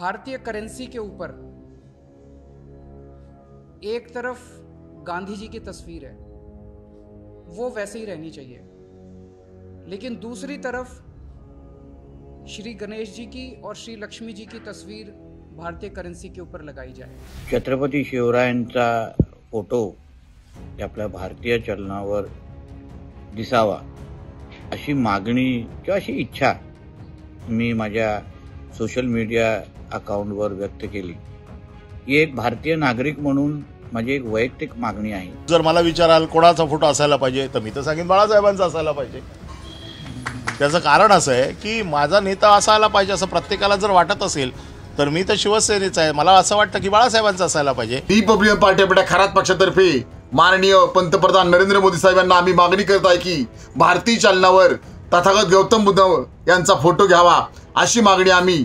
भारतीय करेंसी के ऊपर, एक तरफ़ गांधी जी की तस्वीर है, वो वैसे ही रहनी चाहिए। लेकिन दूसरी तरफ़ श्री गणेश जी की और श्री लक्ष्मी जी की तस्वीर भारतीय करेंसी के ऊपर लगाई जाए। छत्रपती शिवरायांचा फ़ोटो आपल्या भारतीय चलनावर दिसावा अशी मागणी किंवा अशी इच्छा मी माझ्या सोशल मीडिया अकाउंटवर व्यक्त केली. ही एक भारतीय नागरिक म्हणून माझी एक वैयक्तिक मागणी आहे. जर मला विचाराल कोणाचा फोटो असायला पाहिजे तर मी तर सांगेन बाळासाहेबांचा असायला पाहिजे. त्याचं कारण असं आहे की माझा नेता असायला पाहिजे असं प्रत्येकाला जर वाटत असेल तर मी तर शिवसेनेचा आहे. मला असं वाटतं की बाळासाहेबांचा असायला पाहिजे. रिपब्लिकन पार्टी आपल्या खरात पक्षातर्फे माननीय पंतप्रधान नरेंद्र मोदी साहेबांना आम्ही मागणी करत आहे की भारतीय चलनावर तथागत गौतम बुद्ध यांचा फोटो घ्यावा अशी मागणी आम्ही